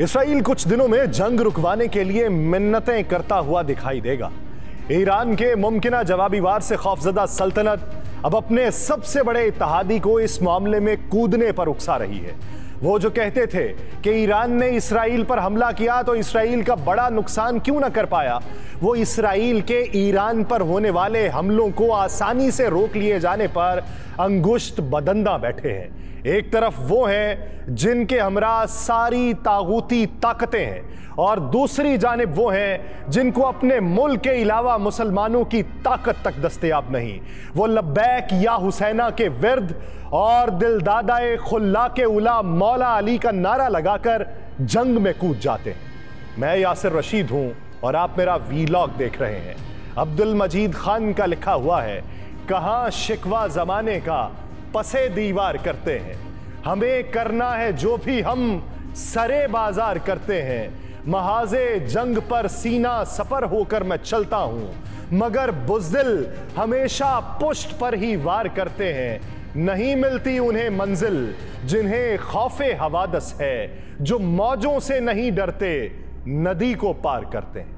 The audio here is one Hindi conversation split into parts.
इसराइल कुछ दिनों में जंग रुकवाने के लिए मिन्नतें करता हुआ दिखाई देगा। ईरान के मुमकिन जवाबी वार से खौफजदा सल्तनत अब अपने सबसे बड़े इतिहादी को इस मामले में कूदने पर उकसा रही है। वो जो कहते थे कि ईरान ने इसराइल पर हमला किया तो इसराइल का बड़ा नुकसान क्यों ना कर पाया, वो इसराइल के ईरान पर होने वाले हमलों को आसानी से रोक लिए जाने पर अंगुश्त बदंदा बैठे हैं। एक तरफ़ वो हैं जिनके हमरा सारी तागूती ताकतें हैं, और दूसरी जानब वो हैं जिनको अपने मुल्क के अलावा मुसलमानों की ताकत तक दस्तयाब नहीं। वो लब्बैक या हुसैना के विरद और दिलदादाए खुल्ला के उला मौला अली का नारा लगाकर जंग में कूद जाते हैं। मैं यासिर रशीद हूँ और आप मेरा वीलॉग देख रहे हैं। अब्दुल मजीद खान का लिखा हुआ है, कहाँ शिकवा जमाने का पसे दीवार करते हैं। हमें करना है जो भी हम सरे बाज़ार करते हैं। महाजे जंग पर सीना सफ़र होकर मैं चलता हूँ। मगर बुजदिल हमेशा पुष्ट पर ही वार करते हैं। नहीं मिलती उन्हें मंजिल, जिन्हें खौफे हवादस है। जो मौजों से नहीं डरते, नदी को पार करते हैं।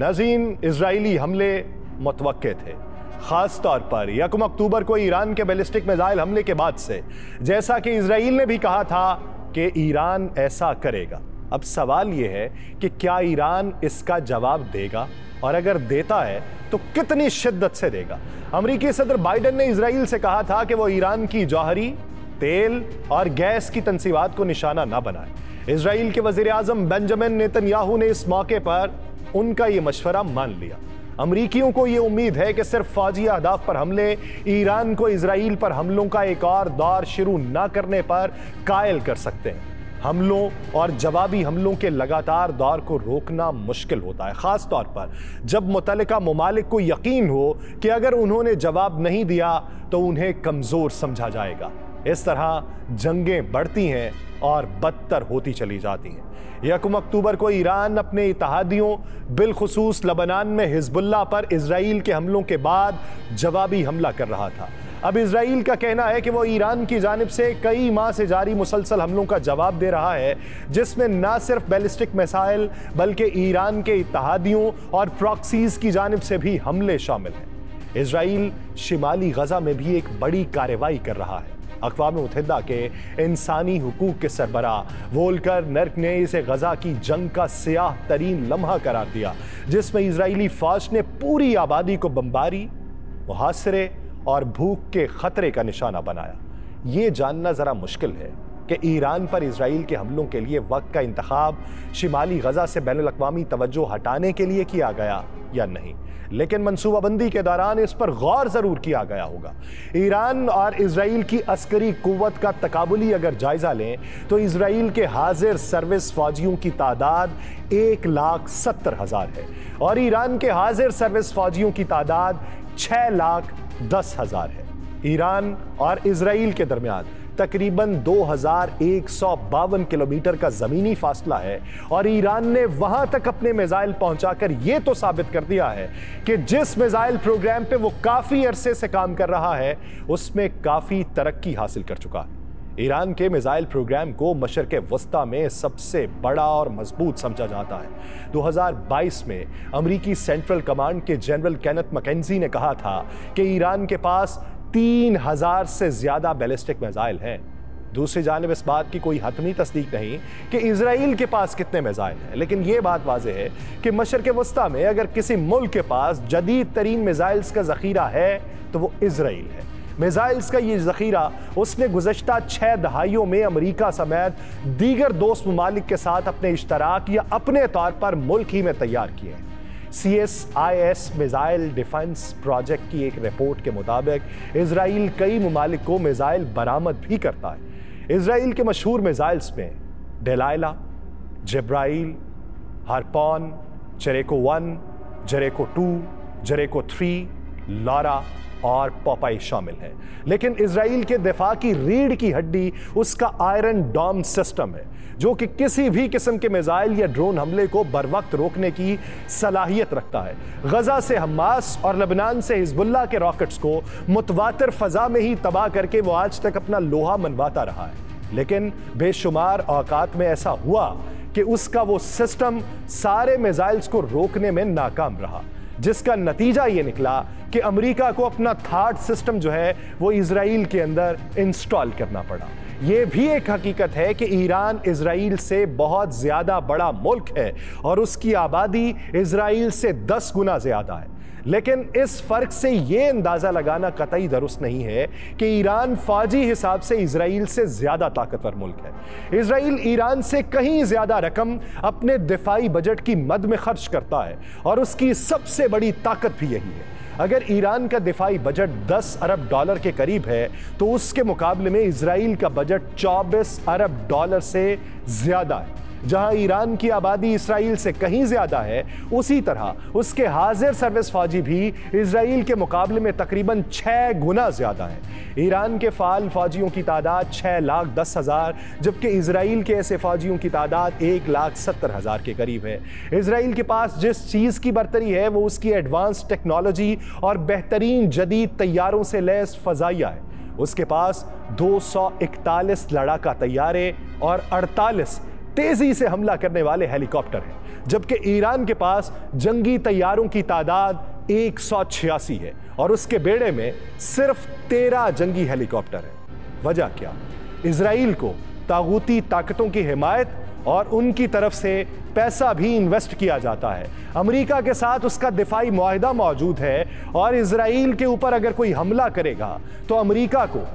नजीन इसराइली हमले मुतवक़ थे। खास तौर पर यकम अक्टूबर को ईरान के बैलिस्टिक मिसाइल हमले के बाद से, जैसा कि इसराइल ने भी कहा था कि ईरान ऐसा करेगा। अब सवाल यह है कि क्या ईरान इसका जवाब देगा? और अगर देता है तो कितनी शिद्दत से देगा? अमरीकी सदर बाइडेन ने इसराइल से कहा था कि वो ईरान की जौहरी, तेल और गैस की तनसीबात को निशाना ना बनाए। इसराइल के वज़ीर आज़म बेंजामिन नेतन्याहू ने इस मौके पर उनका यह मशवरा मान लिया। अमरीकियों को यह उम्मीद है कि सिर्फ़ फौजी अहदाफ पर हमले, ईरान को इसराइल पर हमलों का एक और दौर शुरू न करने पर कायल कर सकते हैं। हमलों और जवाबी हमलों के लगातार दौर को रोकना मुश्किल होता है, ख़ास तौर पर जब मुतल ममालिक को यकीन हो कि अगर उन्होंने जवाब नहीं दिया तो उन्हें कमज़ोर समझा जाएगा। इस तरह जंगें बढ़ती हैं और बदतर होती चली जाती हैं। यकम अक्टूबर को ईरान अपने इतिहादियों बिलखसूस लबनान में हिजबुल्ला पर इसराइल के हमलों के बाद जवाबी हमला कर रहा था। अब इसराइल का कहना है कि वो ईरान की जानब से कई माह से जारी मुसलसल हमलों का जवाब दे रहा है, जिसमें न सिर्फ़ बैलिस्टिक मिसाइल, बल्कि ईरान के इतिहादियों और प्रॉक्सीज की जानब से भी हमले शामिल हैं। इसराइल शिमाली गजा में भी एक बड़ी कार्रवाई कर रहा है। अकवा मुतहदा के इंसानी हकूक के सरबरा वोलकर नर्क ने इसे गजा की जंग का सियाह तरीन लम्हा करार दिया, जिसमें इसराइली फौज ने पूरी आबादी को बम्बारी, मुहासरे और भूख के खतरे का निशाना बनाया। ये जानना ज़रा मुश्किल है। कि ईरान पर इसराइल के हमलों के लिए वक्त का इंतखब शिमाली गजा से बैन अवी तवज्जो हटाने के लिए किया गया या नहीं। लेकिन मनसूबाबंदी के दौरान इस पर गौर ज़रूर किया गया होगा। ईरान और इसराइल की अस्करी कुत का तकाबली अगर जायजा लें तो इसराइल के हाजिर सर्विस फौजियों की तादाद एक लाख सत्तर हज़ार है और ईरान के हाजिर सर्विस फौजियों की तादाद छह लाख दस हज़ार है। ईरान और इसराइल के दरमियान तकरीबन दो हज़ार एक सौ बावन किलोमीटर का जमीनी फासला है और ईरान ने वहाँ तक अपने मिसाइल पहुंचाकर यह तो साबित कर दिया है कि जिस मिसाइल प्रोग्राम पे वो काफ़ी अरसे से काम कर रहा है, उसमें काफ़ी तरक्की हासिल कर चुका। है ईरान के मिसाइल प्रोग्राम को मशरक वस्ता में सबसे बड़ा और मज़बूत समझा जाता है। 2022 में अमरीकी सेंट्रल कमांड के जनरल कैनत मकेंजी ने कहा था कि ईरान के पास तीन हज़ार से ज़्यादा बैलिस्टिक मिसाइल हैं। दूसरी जानब इस बात की कोई हतमी तस्दीक नहीं कि इसराइल के पास कितने मिसाइल हैं। लेकिन यह बात वाज है कि मशरक वस्ती में अगर किसी मुल्क के पास जदीद तरीन मिसाइल्स का जखीरा है तो वो इसराइल है। मिसाइल्स का ये जखीरा उसने गुजशत छः दहाइयों में अमरीका समेत दीगर दोस्त ममालिक के साथ अपने इश्तराक या अपने तौर पर मुल्क ही में तैयार किए हैं। C S I S missile defence project की एक रिपोर्ट के मुताबिक, इसराइल कई ममालिक को मिज़ाइल बरामद भी करता है। इसराइल के मशहूर मिज़ाइल्स में Delilah, Gabriel, Harpoon, Jericho one, Jericho two, Jericho three, LORA और पोपाई शामिल है। लेकिन इसराइल के दिफा की रीढ़ की हड्डी, उसका आयरन डॉम सिस्टम है, जो कि किसी भी किस्म के मिसाइल या ड्रोन हमले को बर वक्त रोकने की सलाहियत रखता है। गजा से हमास और लबनान से हिजबुल्ला के रॉकेट्स को मुतवातर फजा में ही तबाह करके वो आज तक अपना लोहा मनवाता रहा है। लेकिन बेशुमार औकात में ऐसा हुआ कि उसका वो सिस्टम सारे मिसाइल्स को रोकने में नाकाम रहा। जिसका नतीजा ये निकला कि अमेरिका को अपना थार्ड सिस्टम जो है, वो इसराइल के अंदर इंस्टॉल करना पड़ा। ये भी एक हकीकत है कि ईरान इसराइल से बहुत ज़्यादा बड़ा मुल्क है और उसकी आबादी इसराइल से दस गुना ज़्यादा है। लेकिन इस फ़र्क से यह अंदाज़ा लगाना कतई दुरुस्त नहीं है कि ईरान फौजी हिसाब से इसराइल से ज़्यादा ताकतवर मुल्क है। इसराइल ईरान से कहीं ज़्यादा रकम अपने दिफाई बजट की मद में खर्च करता है और उसकी सबसे बड़ी ताकत भी यही है। अगर ईरान का दिफाई बजट 10 अरब डॉलर के करीब है तो उसके मुकाबले में इसराइल का बजट 24 अरब डॉलर से ज़्यादा है। जहाँ ईरान की आबादी इसराइल से कहीं ज़्यादा है, उसी तरह उसके हाजिर सर्विस फौजी भी इसराइल के मुकाबले में तकरीबन छह गुना ज़्यादा है। ईरान के फाल फौजियों की तादाद छह लाख दस हज़ार, जबकि इसराइल के ऐसे फौजियों की तादाद एक लाख सत्तर हज़ार के करीब है। इसराइल के पास जिस चीज़ की बरतरी है, वो उसकी एडवांस टेक्नोलॉजी और बेहतरीन जदीद तैयारों से लैस फजाइया है। उसके पास 241 लड़ाका तैयारे और 48 तेज़ी से हमला करने वाले हेलीकॉप्टर हैं, जबकि ईरान के पास जंगी तैयारों की तादाद एक सौ छियासी है और उसके बेड़े में सिर्फ़ तेरह जंगी हेलीकॉप्टर है। वजह क्या? इसराइल को तागूती ताकतों की हिमायत और उनकी तरफ़ से पैसा भी इन्वेस्ट किया जाता है। अमेरिका के साथ उसका दिफाई माहिदा मौजूद है और इसराइल के ऊपर अगर कोई हमला करेगा तो अमेरिका को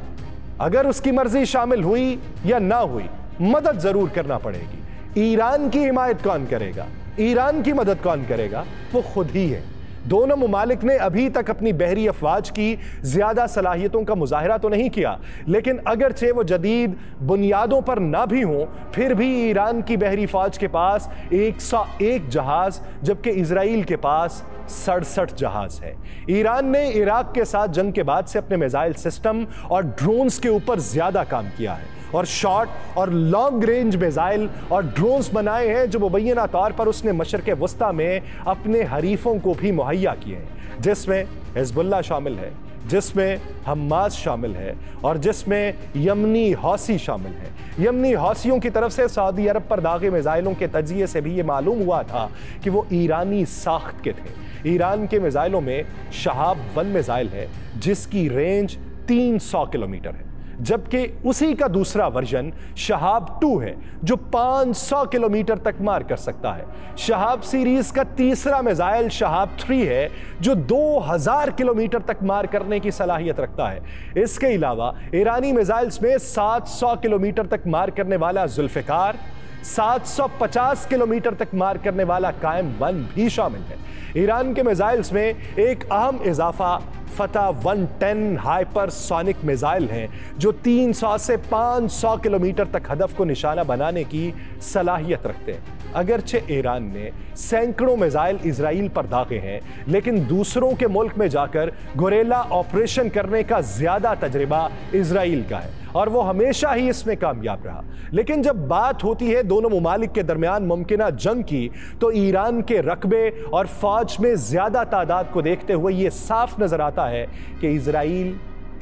अगर उसकी मर्ज़ी शामिल हुई या ना हुई मदद ज़रूर करना पड़ेगी। ईरान की हिमायत कौन करेगा? ईरान की मदद कौन करेगा? वो खुद ही है। दोनों ममालिक ने अभी तक अपनी बहरी अफवाज की ज़्यादा सलाहियतों का मुजाहरा तो नहीं किया, लेकिन अगरचे वो जदीद बुनियादों पर ना भी हों, फिर भी ईरान की बहरी फौज के पास एक सौ एक जहाज़, जबकि इसराइल के पास सड़सठ जहाज़ है। ईरान ने इराक के साथ जंग के बाद से अपने मिज़ाइल सिस्टम और ड्रोन्स के ऊपर ज़्यादा काम किया है। और शॉर्ट और लॉन्ग रेंज मिसाइल और ड्रोन्स बनाए हैं जो मुबैना तौर पर उसने मशरक वस्ती में अपने हरीफों को भी मुहैया किए हैं। जिसमें हिजबुल्ला शामिल है, जिसमें हमास शामिल है और जिसमें यमनी हौसी शामिल है। यमनी हौसियों की तरफ़ से सऊदी अरब पर दागे मिज़ाइलों के तजिए से भी ये मालूम हुआ था कि वो ईरानी साख्त के थे। ईरान के मिज़ाइलों में शहाब वन मिज़ाइल है, जिसकी रेंज 300 किलोमीटर है। जबकि उसी का दूसरा वर्जन शहाब टू है, जो 500 किलोमीटर तक मार कर सकता है। शहाब सीरीज़ का तीसरा मिसाइल शहाब थ्री है, जो 2000 किलोमीटर तक मार करने की सलाहियत रखता है। इसके अलावा ईरानी मिसाइल्स में 700 किलोमीटर तक मार करने वाला जुल्फिकार 750 किलोमीटर तक मार करने वाला कायम वन भी शामिल है। ईरान के मिसाइल्स में एक अहम इजाफा, फतह 110 हाइपरसोनिक मिसाइल हैं, जो 300 से 500 किलोमीटर तक हदफ को निशाना बनाने की सलाहियत रखते हैं। अगरचे ईरान ने सैकड़ों मिसाइल इसराइल पर दागे हैं, लेकिन दूसरों के मुल्क में जाकर गुरेला ऑपरेशन करने का ज़्यादा तजर्बा इसराइल का है, और वो हमेशा ही इसमें कामयाब रहा। लेकिन जब बात होती है दोनों ममालिक के दरमियान मुमकिन जंग की तो ईरान के रकबे और फौज में ज़्यादा तादाद को देखते हुए ये साफ़ नज़र आता है कि इसराइल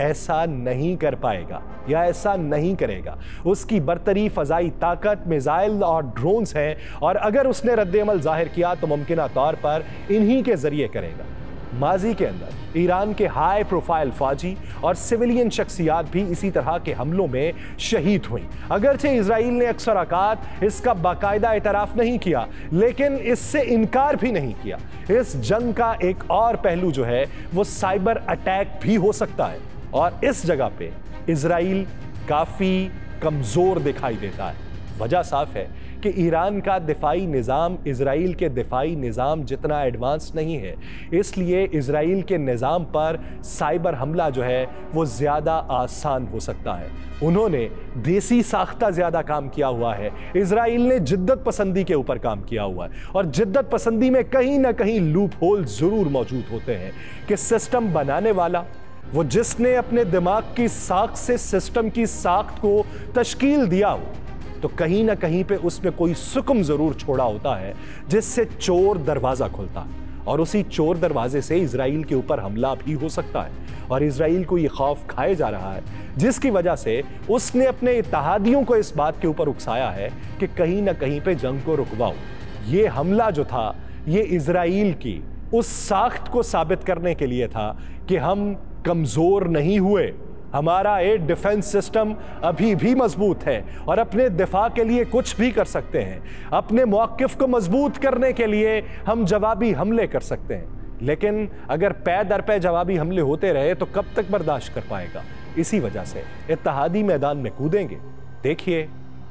ऐसा नहीं कर पाएगा या ऐसा नहीं करेगा। उसकी बरतरी फजाई ताकत मिज़ाइल और ड्रोन्स हैं और अगर उसने रद्दमल ज़ाहिर किया तो मुमकिन तौर पर इन्हीं के ज़रिए करेगा। माजी के अंदर ईरान के हाई प्रोफ़ाइल फौजी और सिविलियन शख्सियात भी इसी तरह के हमलों में शहीद हुई। अगरचे इसराइल ने अक्सर अकात इसका बाकायदा इतराफ़ नहीं किया, लेकिन इससे इनकार भी नहीं किया। इस जंग का एक और पहलू जो है, वो साइबर अटैक भी हो सकता है। और इस जगह पे इसराइल काफ़ी कमज़ोर दिखाई देता है। वजह साफ़ है कि ईरान का दिफाई निज़ाम इसराइल के दिफाई निज़ाम जितना एडवांस नहीं है, इसलिए इसराइल के निज़ाम पर साइबर हमला जो है, वो ज़्यादा आसान हो सकता है। उन्होंने देसी साख्ता ज़्यादा काम किया हुआ है। इसराइल ने जिद्दत पसंदी के ऊपर काम किया हुआ है और जिद्दत पसंदी में कहीं ना कहीं लूप होल ज़रूर मौजूद होते हैं कि सिस्टम बनाने वाला वो जिसने अपने दिमाग की साख से सिस्टम की साख्त को तश्कील दिया हो तो कहीं ना कहीं पे उसमें कोई सुकम ज़रूर छोड़ा होता है, जिससे चोर दरवाज़ा खुलता है। और उसी चोर दरवाजे से इसराइल के ऊपर हमला भी हो सकता है। और इसराइल को यह खौफ खाए जा रहा है, जिसकी वजह से उसने अपने इतिहादियों को इस बात के ऊपर उकसाया है कि कहीं ना कहीं पे जंग को रुकवाओ। ये हमला जो था, ये इसराइल की उस साख्त को साबित करने के लिए था कि हम कमज़ोर नहीं हुए। हमारा एयर डिफेंस सिस्टम अभी भी मज़बूत है और अपने दिफा के लिए कुछ भी कर सकते हैं। अपने मौकफ को मज़बूत करने के लिए हम जवाबी हमले कर सकते हैं। लेकिन अगर पै दर पै जवाबी हमले होते रहे तो कब तक बर्दाश्त कर पाएगा? इसी वजह से इतिहादी मैदान में कूदेंगे। देखिए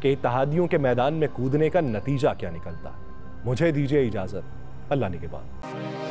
कि इतिहादियों के मैदान में कूदने का नतीजा क्या निकलता। मुझे दीजिए इजाज़त। अल्लाह ने के बाद।